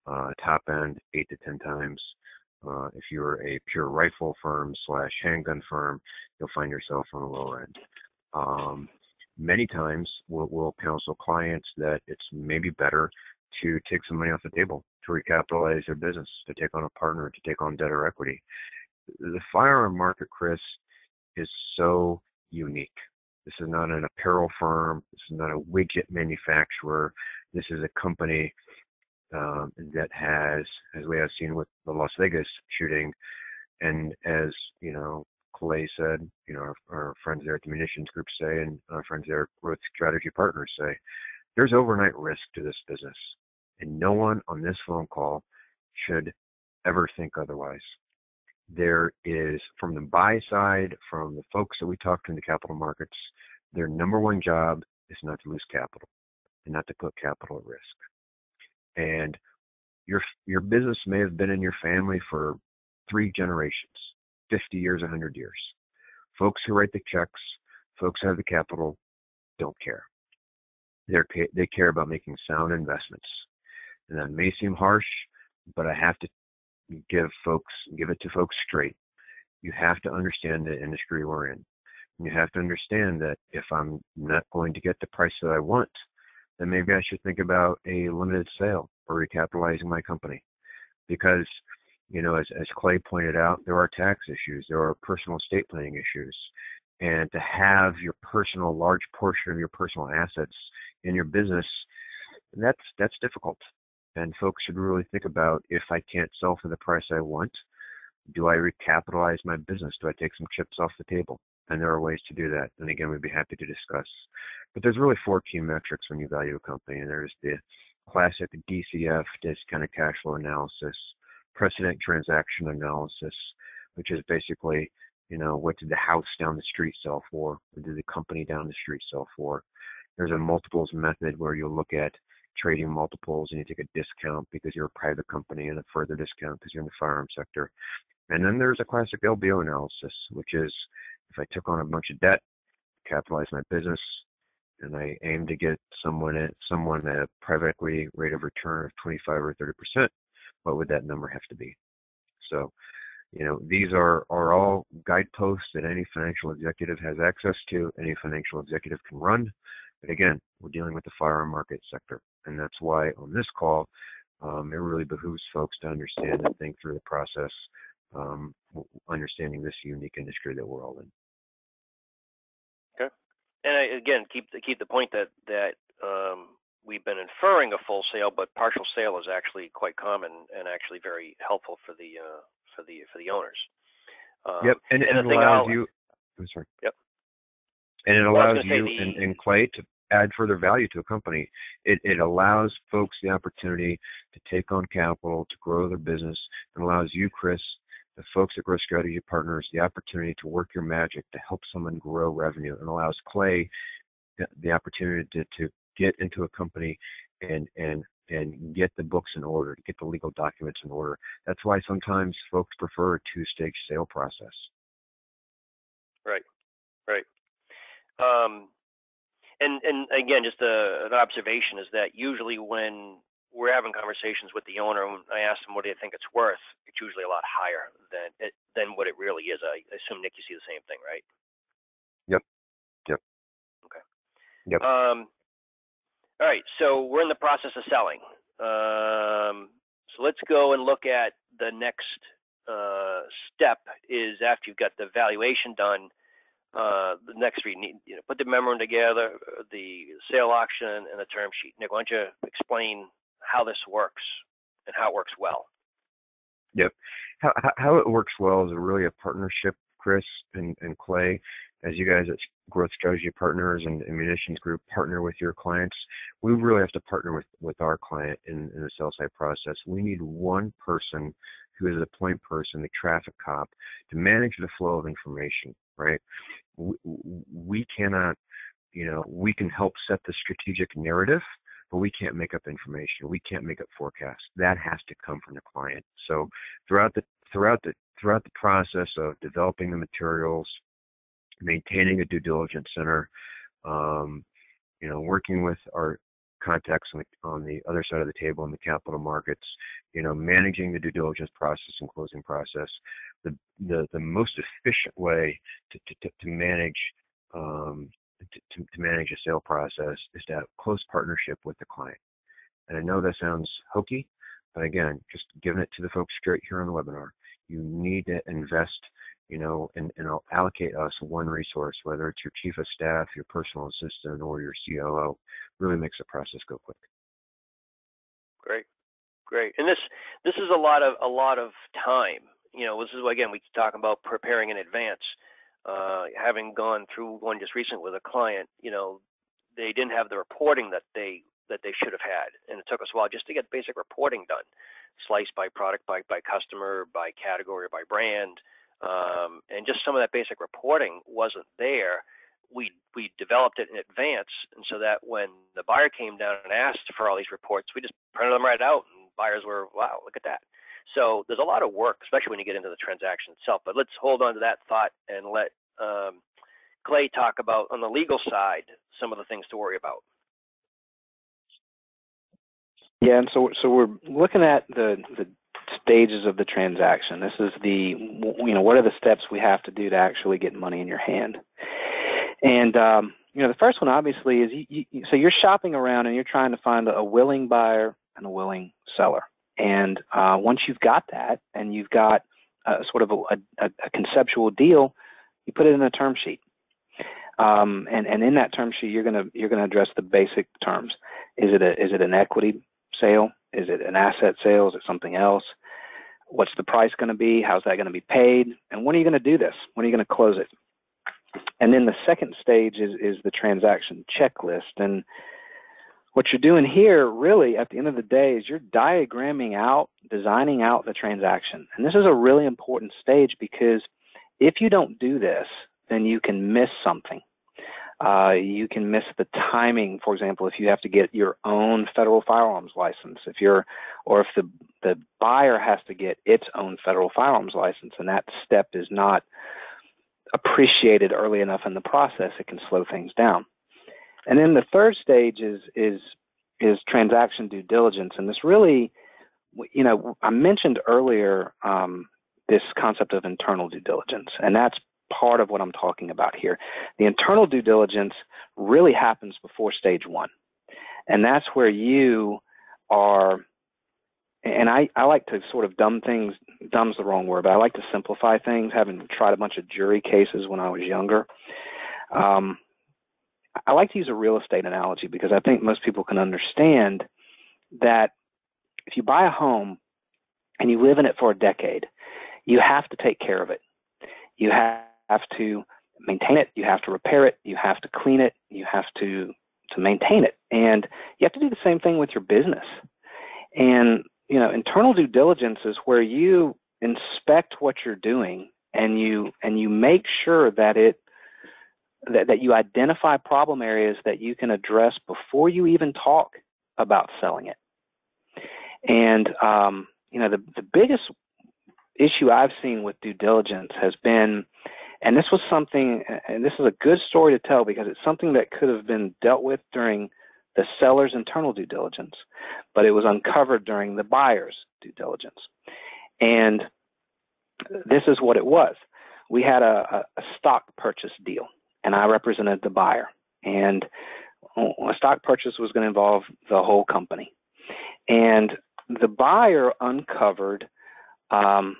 uh, top end eight to ten times. Uh, if you're a pure rifle firm slash handgun firm, you'll find yourself on the lower end. Um, many times we'll, we'll counsel clients that it's maybe better to take some money off the table to recapitalize their business, to take on a partner, to take on debt or equity. The firearm market, Chris, is so unique. This is not an apparel firm. This is not a widget manufacturer. This is a company um, that has, as we have seen with the Las Vegas shooting, and as you know, Clay said, you know, our, our friends there at the munitions group say, and our friends there with strategy partners say, there's overnight risk to this business, and no one on this phone call should ever think otherwise there is from the buy side, from the folks that we talk to in the capital markets, their number one job is not to lose capital and not to put capital at risk. And your your business may have been in your family for three generations, 50 years, 100 years. Folks who write the checks, folks who have the capital, don't care. They're, they care about making sound investments. And that may seem harsh, but I have to give folks give it to folks straight. You have to understand the industry we're in. You have to understand that if I'm not going to get the price that I want, then maybe I should think about a limited sale or recapitalizing my company. Because, you know, as, as Clay pointed out, there are tax issues, there are personal estate planning issues. And to have your personal, large portion of your personal assets in your business, that's that's difficult. And folks should really think about if I can't sell for the price I want, do I recapitalize my business? Do I take some chips off the table? And there are ways to do that. And again, we'd be happy to discuss. But there's really four key metrics when you value a company. And there's the classic DCF, discounted cash flow analysis, precedent transaction analysis, which is basically, you know, what did the house down the street sell for? What did the company down the street sell for? There's a multiples method where you'll look at trading multiples and you take a discount because you're a private company and a further discount because you're in the firearm sector. And then there's a classic LBO analysis, which is if I took on a bunch of debt, capitalize my business, and I aim to get someone at someone at a private equity rate of return of 25 or 30 percent, what would that number have to be? So, you know, these are are all guideposts that any financial executive has access to, any financial executive can run. But again, we're dealing with the firearm market sector. And that's why on this call, um, it really behooves folks to understand and think through the process, um, understanding this unique industry that we're all in. And I, again, keep the, keep the point that that um, we've been inferring a full sale, but partial sale is actually quite common and actually very helpful for the uh, for the for the owners. Um, yep, and, and, and it allows you. I'm sorry. Yep. And it allows well, you the, and, and Clay to add further value to a company. It, it allows folks the opportunity to take on capital to grow their business and allows you, Chris, the folks at Growth Strategy Partners, the opportunity to work your magic to help someone grow revenue and allows Clay the, the opportunity to, to get into a company and, and and get the books in order, to get the legal documents in order. That's why sometimes folks prefer a two-stage sale process. Right, right. Um, and and again, just a, an observation is that usually when we're having conversations with the owner, and I ask them what do you think it's worth, it's usually a lot higher than it than what it really is. I assume Nick, you see the same thing, right? Yep. Yep. Okay. Yep. Um. All right, so we're in the process of selling. Um, so let's go and look at the next uh, step. Is after you've got the valuation done uh, the next three need, you know, put the memorandum together, uh, the sale auction, and the term sheet. Nick, why don't you explain how this works and how it works well? Yep. How, how it works well is really a partnership, Chris and, and Clay. As you guys at Growth Strategy Partners and, and Munitions Group partner with your clients, we really have to partner with, with our client in, in the sales side process. We need one person who is the point person, the traffic cop, to manage the flow of information, right? We, we cannot, you know, we can help set the strategic narrative, but we can't make up information. We can't make up forecasts. That has to come from the client. So throughout the throughout the throughout the process of developing the materials, maintaining a due diligence center, um, you know, working with our contacts on the, on the other side of the table in the capital markets, you know, managing the due diligence process and closing process, the the, the most efficient way to, to, to manage um, to, to manage a sale process is to have close partnership with the client. And I know that sounds hokey, but again, just giving it to the folks straight here on the webinar, you need to invest you know, and, and allocate us one resource, whether it's your chief of staff, your personal assistant, or your COO, really makes the process go quick. Great, great. And this this is a lot of a lot of time. You know, this is again we talk about preparing in advance. Uh, having gone through one just recently with a client, you know, they didn't have the reporting that they that they should have had, and it took us a while just to get basic reporting done, sliced by product, by by customer, by category, by brand um, and just some of that basic reporting wasn't there. We we developed it in advance, and so that when the buyer came down and asked for all these reports, we just printed them right out, and buyers were, wow, look at that. So there's a lot of work, especially when you get into the transaction itself. But let's hold on to that thought and let um, Clay talk about on the legal side some of the things to worry about. Yeah, and so so we're looking at the the stages of the transaction. This is the, you know, what are the steps we have to do to actually get money in your hand? And, um, you know, the first one obviously is you, you, so you're shopping around and you're trying to find a willing buyer and a willing seller. And uh, once you've got that and you've got a, sort of a, a, a conceptual deal, you put it in a term sheet. Um, and, and in that term sheet, you're gonna you're gonna address the basic terms. Is it a is it an equity sale? Is it an asset sale? Is it something else? What's the price going to be? How's that going to be paid? And when are you going to do this? When are you going to close it? And then the second stage is, is the transaction checklist. And what you're doing here, really, at the end of the day, is you're diagramming out, designing out the transaction. And this is a really important stage because if you don't do this, then you can miss something. Uh, you can miss the timing. For example, if you have to get your own federal firearms license, if you're, or if the the buyer has to get its own federal firearms license, and that step is not appreciated early enough in the process, it can slow things down. And then the third stage is is is transaction due diligence, and this really, you know, I mentioned earlier um, this concept of internal due diligence, and that's part of what I'm talking about here. The internal due diligence really happens before stage one. And that's where you are, and I, I like to sort of dumb things, dumb's the wrong word, but I like to simplify things, having tried a bunch of jury cases when I was younger. Um, I like to use a real estate analogy because I think most people can understand that if you buy a home and you live in it for a decade, you have to take care of it. You have to maintain it, you have to repair it, you have to clean it, you have to to maintain it. And you have to do the same thing with your business. And you know, internal due diligence is where you inspect what you're doing and you and you make sure that it that, that you identify problem areas that you can address before you even talk about selling it. And um, you know, the the biggest issue I've seen with due diligence has been, and this was something, and this is a good story to tell because it's something that could have been dealt with during the seller's internal due diligence, but it was uncovered during the buyer's due diligence. And this is what it was. We had a, a stock purchase deal, and I represented the buyer. And a stock purchase was going to involve the whole company. And the buyer uncovered um,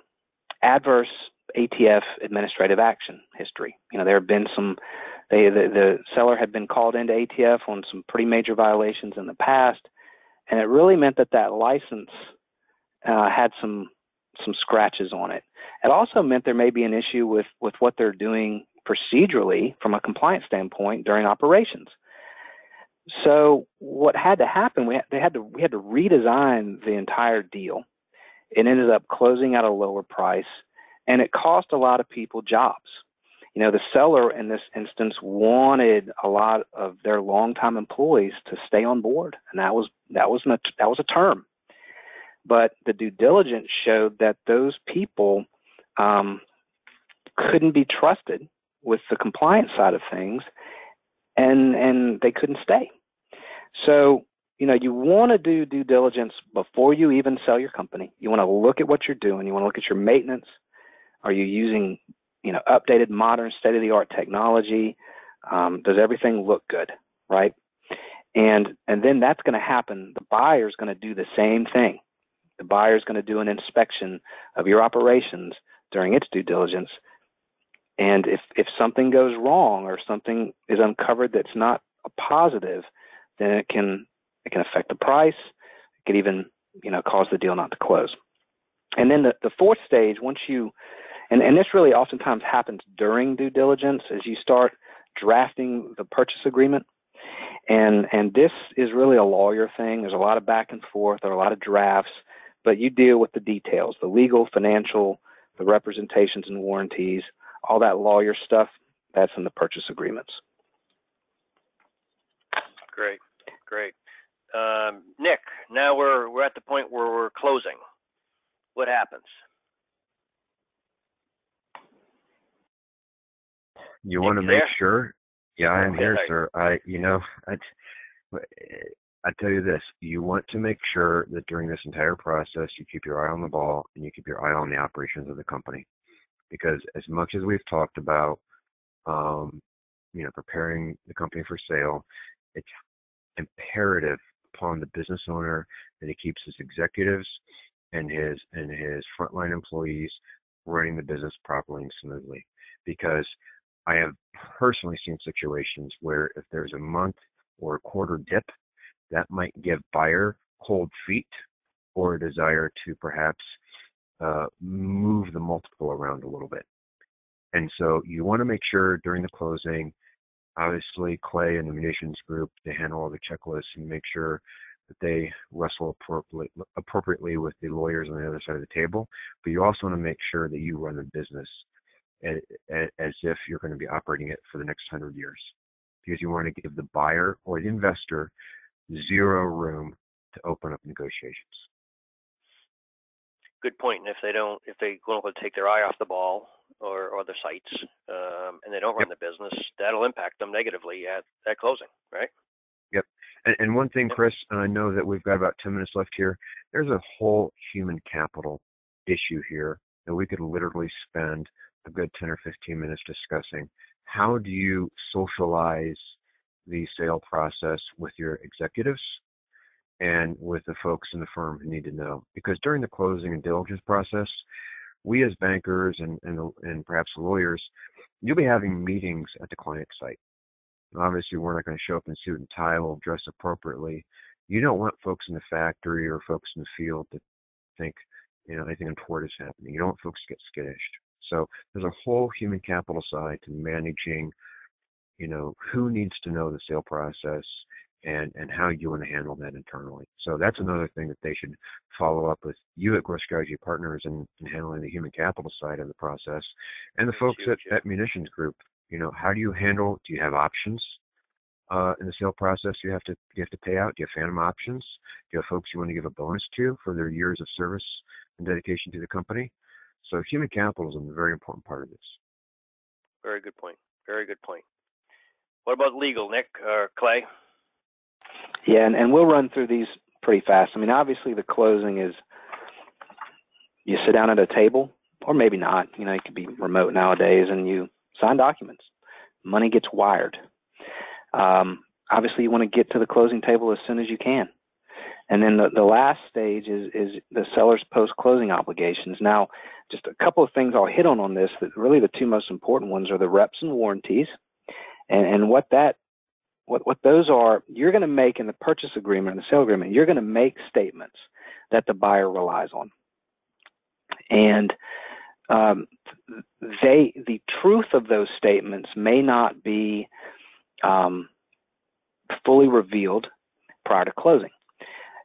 adverse ATF administrative action history. You know, there have been some, they, the, the seller had been called into ATF on some pretty major violations in the past, and it really meant that that license uh, had some some scratches on it. It also meant there may be an issue with with what they're doing procedurally from a compliance standpoint during operations. So what had to happen? We had, they had to we had to redesign the entire deal. It ended up closing at a lower price, and it cost a lot of people jobs. You know, the seller in this instance wanted a lot of their longtime employees to stay on board, and that was that was a, that was a term. But the due diligence showed that those people um, couldn't be trusted with the compliance side of things, and and they couldn't stay. So you know you want to do due diligence before you even sell your company. You want to look at what you're doing. You want to look at your maintenance. Are you using you know updated, modern, state of the art technology? Um, does everything look good, right? And and then that's going to happen. The buyer is going to do the same thing. The buyer is going to do an inspection of your operations during its due diligence. And if, if something goes wrong or something is uncovered that's not a positive, then it can it can affect the price. It could even you know cause the deal not to close. And then the, the fourth stage, once you and, and this really oftentimes happens during due diligence as you start drafting the purchase agreement. And and this is really a lawyer thing. There's a lot of back and forth, there are a lot of drafts but you deal with the details, the legal, financial, the representations and warranties, all that lawyer stuff, that's in the purchase agreements. Great, great. Um, Nick, now we're we're at the point where we're closing. What happens? You want to make sure? Yeah, I am here, sir. I, you know, I, I tell you this, you want to make sure that during this entire process, you keep your eye on the ball and you keep your eye on the operations of the company. Because as much as we've talked about, um, you know, preparing the company for sale, it's imperative upon the business owner that he keeps his executives and his and his frontline employees running the business properly and smoothly. Because I have personally seen situations where if there's a month or a quarter dip that might give buyer cold feet or a desire to perhaps uh, move the multiple around a little bit. And so you want to make sure during the closing, obviously Clay and the munitions group, they handle all the checklists and make sure that they wrestle appropriately, appropriately with the lawyers on the other side of the table. But you also want to make sure that you run the business as, if you're going to be operating it for the next hundred years. Because you want to give the buyer or the investor zero room to open up negotiations. Good point. And if they don't, if they quote unquote take their eye off the ball or, or their sights, um, and they don't run yep. the business, that'll impact them negatively at, at closing, right? Yep. And, and one thing, Chris, and I know that we've got about 10 minutes left here, there's a whole human capital issue here that we could literally spend a good 10 or 15 minutes discussing. How do you socialize the sale process with your executives and with the folks in the firm who need to know. Because during the closing and diligence process, we as bankers and, and, and perhaps lawyers, you'll be having meetings at the client site. Obviously, we're not going to show up in suit and tie. We'll dress appropriately. You don't want folks in the factory or folks in the field to think, you know, anything untoward is happening. You don't want folks to get skittish. So there's a whole human capital side to managing, you know, who needs to know the sale process and and how you want to handle that internally. So that's another thing that they should follow up with you at Growth Strategy Partners and, handling the human capital side of the process, and the folks at, at Munitions Group. You know, how do you handle? Do you have options uh, in the sale process? You have to you have to pay out. Do you have phantom options? Do you have folks you want to give a bonus to for their years of service and dedication to the company? So human capital is a very important part of this. Very good point. Very good point. What about legal, Nick or Clay? Yeah, and, and we'll run through these pretty fast. I mean, obviously the closing is you sit down at a table, or maybe not. You know, it could be remote nowadays, and you sign documents. Money gets wired. Um, obviously, you want to get to the closing table as soon as you can. And then the, the last stage is, is the seller's post closing obligations. Now, just a couple of things I'll hit on on this that really the two most important ones are the reps and warranties. And, and what that what, what those are, you're going to make in the purchase agreement and the sale agreement, you're going to make statements that the buyer relies on. And um, they, the truth of those statements may not be um, fully revealed prior to closing.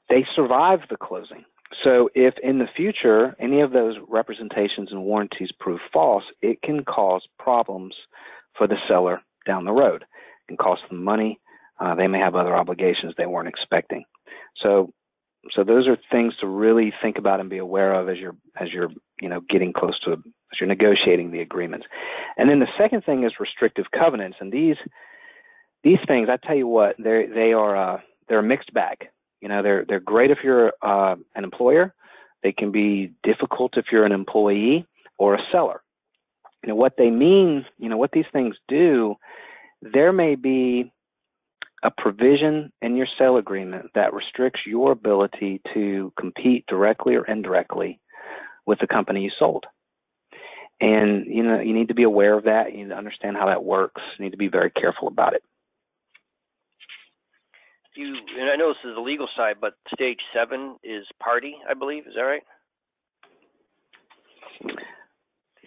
They survive the closing. So if in the future any of those representations and warranties prove false, it can cause problems for the seller down the road can cost them money. Uh, they may have other obligations they weren't expecting. So, so those are things to really think about and be aware of as you're as you're you know getting close to as you're negotiating the agreements. And then the second thing is restrictive covenants, and these these things I tell you what they they are uh, they're a mixed bag. You know they're they're great if you're uh, an employer. They can be difficult if you're an employee or a seller. You know what they mean. You know what these things do there may be a provision in your sale agreement that restricts your ability to compete directly or indirectly with the company you sold. And you know, you need to be aware of that. You need to understand how that works. You need to be very careful about it. You and I know this is the legal side, but stage seven is party, I believe. Is that right?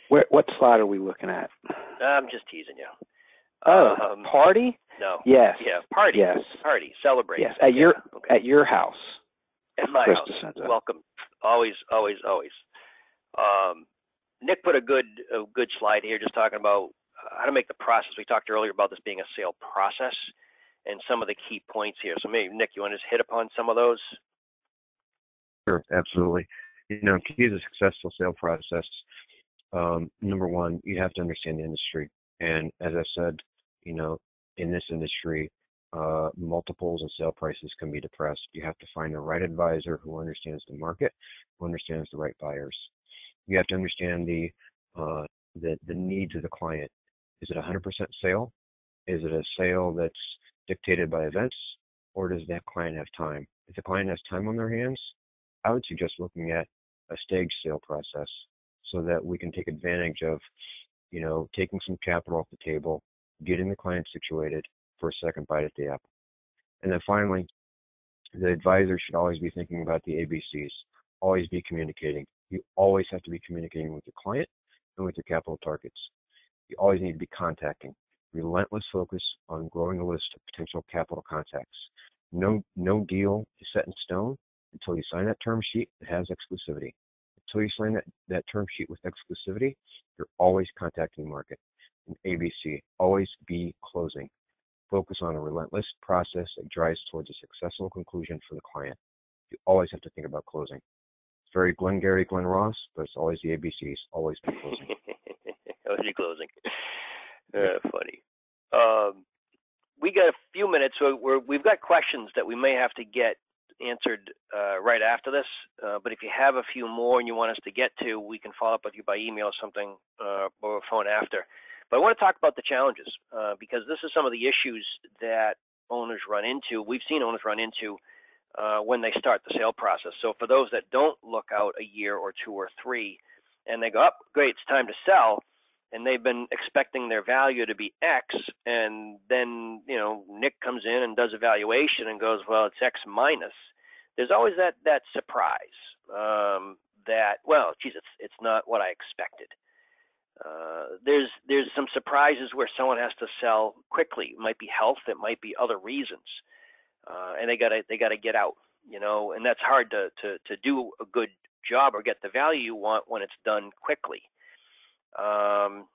Where, what slide are we looking at? I'm just teasing you. Oh, um, party? No. Yes. Yeah, party. Yes. Party. Celebrate. Yes. At yeah. your okay. at your house. At my house. Welcome. Always, always, always. Um, Nick put a good a good slide here, just talking about how to make the process. We talked earlier about this being a sale process and some of the key points here. So maybe Nick, you want to just hit upon some of those? Sure, absolutely. You know, key to a successful sale process. Um, number one, you have to understand the industry. And as I said, you know, in this industry, uh, multiples and sale prices can be depressed. You have to find the right advisor who understands the market, who understands the right buyers. You have to understand the uh, the, the needs of the client. Is it a 100% sale? Is it a sale that's dictated by events, or does that client have time? If the client has time on their hands, I would suggest looking at a staged sale process so that we can take advantage of you know, taking some capital off the table, getting the client situated for a second bite at the apple. And then finally, the advisor should always be thinking about the ABCs, always be communicating. You always have to be communicating with your client and with your capital targets. You always need to be contacting. Relentless focus on growing a list of potential capital contacts. No, no deal is set in stone until you sign that term sheet that has exclusivity. Until you sign that, that term sheet with exclusivity, you're always contacting the market. And ABC, always be closing. Focus on a relentless process that drives towards a successful conclusion for the client. You always have to think about closing. It's very Glengarry, Glen Ross, but it's always the ABCs. Always be closing. always be closing. Uh, funny. Um, we got a few minutes. So we have got questions that we may have to get answered uh, right after this. Uh, but if you have a few more and you want us to get to, we can follow up with you by email or something uh, or phone after. But I want to talk about the challenges uh, because this is some of the issues that owners run into. We've seen owners run into uh, when they start the sale process. So for those that don't look out a year or two or three, and they go, "Up, oh, great, it's time to sell," and they've been expecting their value to be X, and then you know Nick comes in and does a valuation and goes, well, it's X minus. There's always that that surprise um, that well, geez, it's it's not what I expected. Uh, there's there's some surprises where someone has to sell quickly. It might be health, it might be other reasons, uh, and they gotta they gotta get out, you know, and that's hard to to to do a good job or get the value you want when it's done quickly. Um,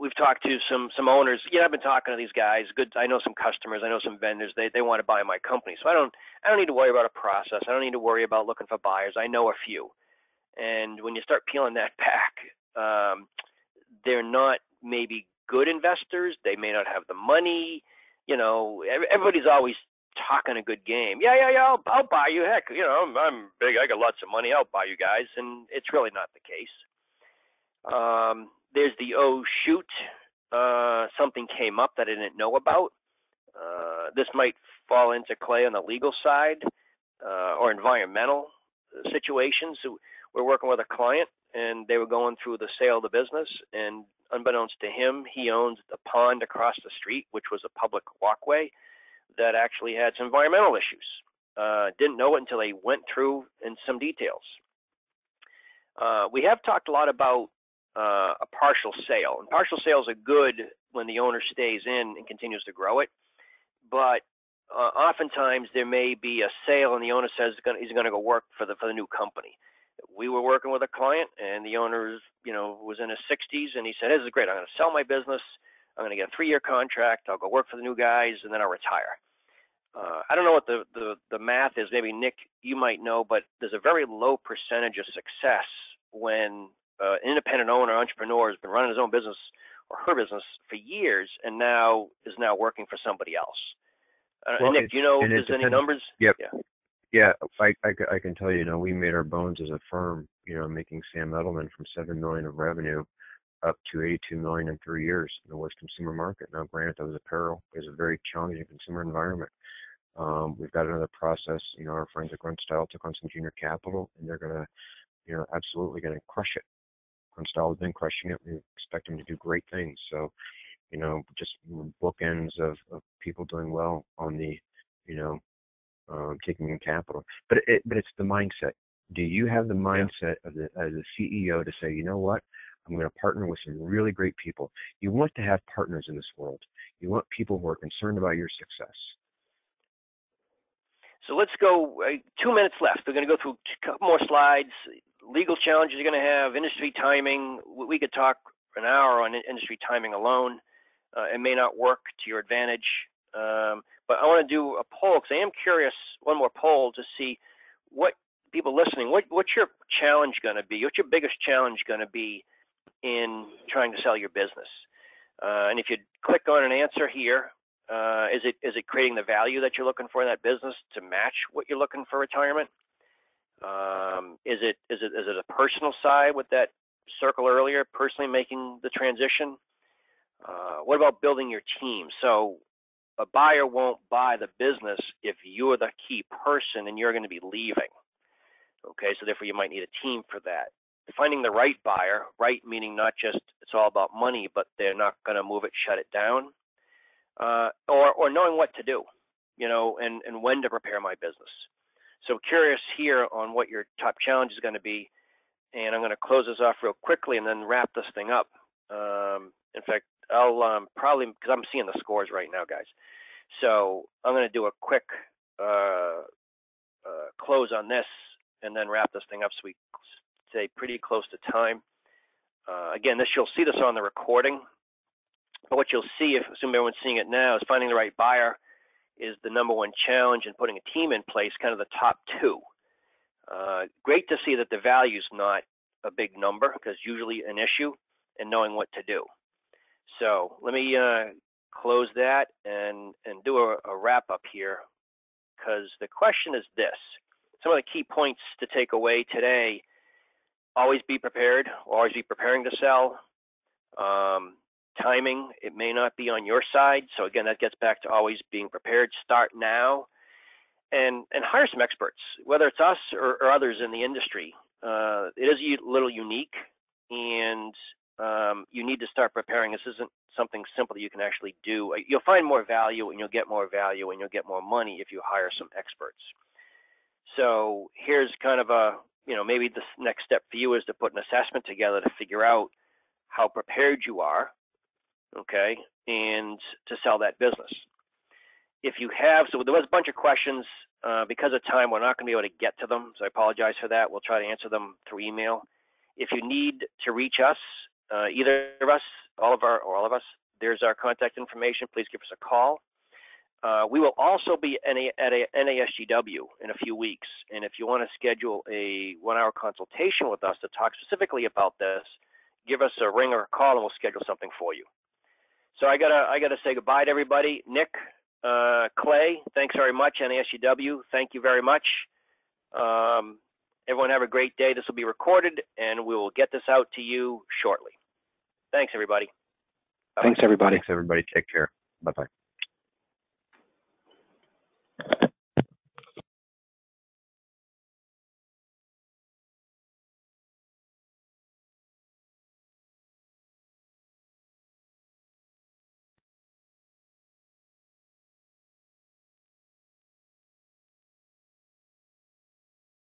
we've talked to some some owners. Yeah, I've been talking to these guys. Good, I know some customers. I know some vendors. They they want to buy my company, so I don't I don't need to worry about a process. I don't need to worry about looking for buyers. I know a few, and when you start peeling that back, um, they're not maybe good investors. They may not have the money. You know, everybody's always talking a good game. Yeah, yeah, yeah. I'll, I'll buy you. Heck, you know, I'm, I'm big. I got lots of money. I'll buy you guys, and it's really not the case. Um, there's the oh shoot, uh, something came up that I didn't know about. Uh, this might fall into Clay on the legal side uh, or environmental situations. So we're working with a client and they were going through the sale of the business and unbeknownst to him, he owns the pond across the street, which was a public walkway that actually had some environmental issues. Uh, didn't know it until they went through in some details. Uh, we have talked a lot about uh, a partial sale. And partial sales are good when the owner stays in and continues to grow it. But uh, oftentimes there may be a sale and the owner says he's going to go work for the for the new company. We were working with a client and the owner, you know, was in his 60s and he said, "This is great. I'm going to sell my business. I'm going to get a three-year contract. I'll go work for the new guys and then I'll retire." Uh, I don't know what the, the the math is. Maybe Nick, you might know, but there's a very low percentage of success when uh, independent owner, entrepreneur has been running his own business or her business for years and now is now working for somebody else. Uh, well, Nick, do you know if there's any numbers? Yep. Yeah. Yeah, I, I, I can tell you, you know, we made our bones as a firm, you know, making Sam Edelman from seven million of revenue up to 82 million in three years in the West consumer market. Now, granted, that was apparel. It was a very challenging consumer environment. Um, we've got another process. You know, our friends at Grunt Style took on some junior capital, and they're gonna, you know, absolutely gonna crush it. Style has been crushing it. We expect him to do great things. So, you know, just bookends of, of people doing well on the, you know, um, taking in capital. But it, but it's the mindset. Do you have the mindset of the as a CEO to say, you know what, I'm going to partner with some really great people. You want to have partners in this world. You want people who are concerned about your success. So let's go. Uh, two minutes left. We're going to go through a couple more slides legal challenges you're going to have, industry timing. We could talk an hour on industry timing alone. Uh, it may not work to your advantage. Um, but I want to do a poll because I am curious, one more poll to see what people listening, what, what's your challenge going to be? What's your biggest challenge going to be in trying to sell your business? Uh, and if you click on an answer here, uh, is it is it creating the value that you're looking for in that business to match what you're looking for retirement? Um, is it is it is it a personal side with that circle earlier, personally making the transition? Uh, what about building your team? So a buyer won't buy the business if you're the key person and you're going to be leaving. Okay, so therefore you might need a team for that. Finding the right buyer, right meaning not just it's all about money, but they're not going to move it, shut it down, uh, or or knowing what to do, you know, and and when to prepare my business. So curious here on what your top challenge is going to be. And I'm going to close this off real quickly and then wrap this thing up. Um, in fact, I'll um, probably, because I'm seeing the scores right now, guys. So I'm going to do a quick uh, uh, close on this and then wrap this thing up so we stay pretty close to time. Uh, again, this you'll see this on the recording. But what you'll see, if assume everyone's seeing it now, is finding the right buyer is the number one challenge in putting a team in place, kind of the top two. Uh, great to see that the value is not a big number because usually an issue and knowing what to do. So let me uh, close that and, and do a, a wrap up here because the question is this. Some of the key points to take away today, always be prepared, always be preparing to sell. Um, timing. It may not be on your side. So again, that gets back to always being prepared. Start now, and and hire some experts, whether it's us or, or others in the industry. Uh, it is a little unique, and um, you need to start preparing. This isn't something simple that you can actually do. You'll find more value and you'll get more value and you'll get more money if you hire some experts. So here's kind of a, you know, maybe the next step for you is to put an assessment together to figure out how prepared you are, okay, and to sell that business. If you have, so there was a bunch of questions. Uh, because of time, we're not going to be able to get to them, so I apologize for that. We'll try to answer them through email. If you need to reach us, uh, either of us, all of our, or all of us, there's our contact information. Please give us a call. Uh, we will also be at, a, NASGW in a few weeks, and if you want to schedule a one-hour consultation with us to talk specifically about this, give us a ring or a call, and we'll schedule something for you. So I gotta I gotta say goodbye to everybody. Nick, uh, Clay, thanks very much. NASGW, thank you very much. Um, everyone have a great day. This will be recorded, and we will get this out to you shortly. Thanks, everybody. Bye-bye. Thanks, everybody. Thanks, everybody. Take care. Bye bye.